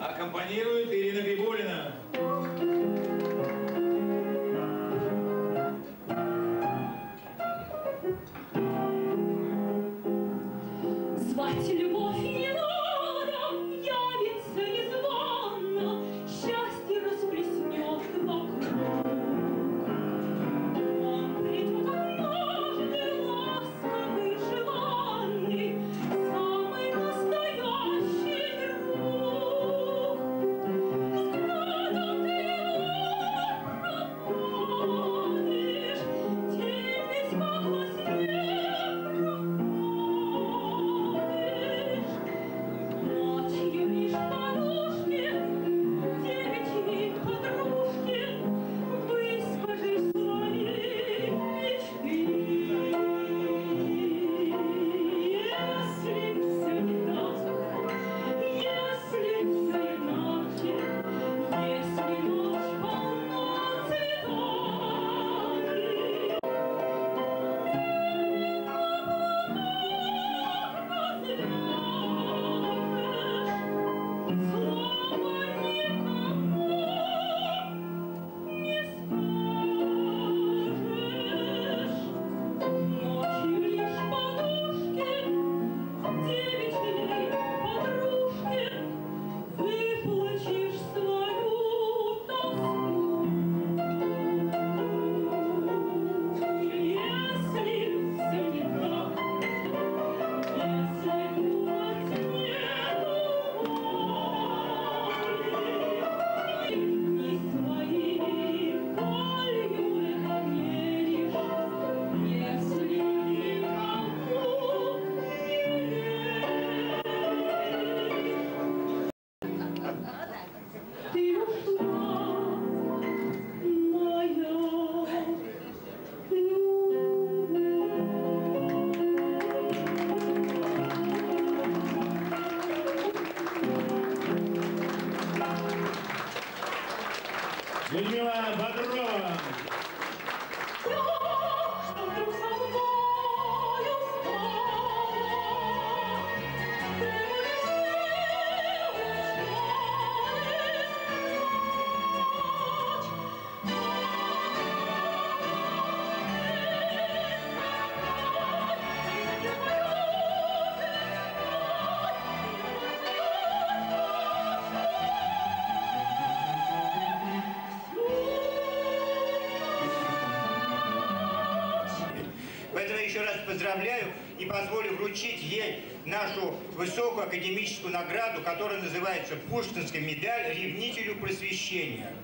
Аккомпанирует Ирина Грибулина. Людмила Батру. поздравляю и позволю вручить ей нашу высокую академическую награду, которая называется «Пушкинская медаль ревнителю просвещения».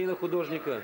Картина художника